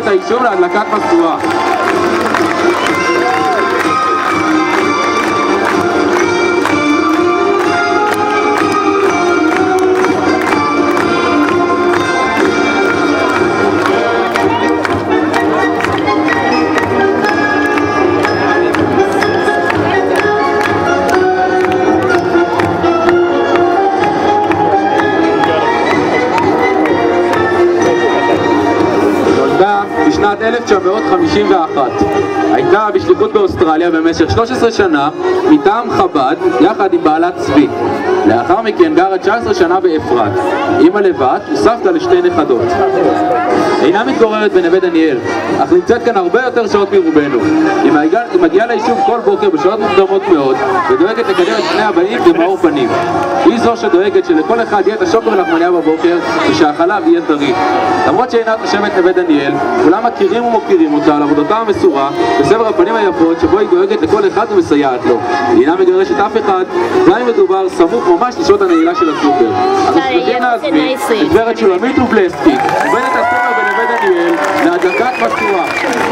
Mitarbeiter, ich schwöre an la Katmasua. בשנת 1951. הייתה בשליחות באוסטרליה במשך 13 שנה מטעם חב"ד יחד עם בעלת צבי. לאחר מכן גרה 19 שנה באפרת. אימא לבת וסבתא לשתי נכדות. אינה מתגוררת בנווה דניאל, אך נמצאת כאן הרבה יותר שעות מרובנו. היא מגיעה- ליישוב כל בוקר בשעות מוקדמות מאוד ודואגת לקדם את פני הבאים במאור פנים. היא זו שדואגת שלכל אחד יהיה את השוקו ולחמניה בבוקר ושהחלב יהיה טרי. למרות שאינה תושבת נווה דניאל, כולם מכירים ומוקירים אותה על עבודתה המסורה בסבר הפנים היפות שבו היא דואגת לכל אחד ומסייעת לו. היא אינה מגרשת אף אחד, גם אם מדובר סמוך ממש לשעות הנעילה של הסופר. אנחנו שמחים להזמין את גברת שולמית לובלסקי, עובדת הסופר בנווה דניאל, להדלקת משואה.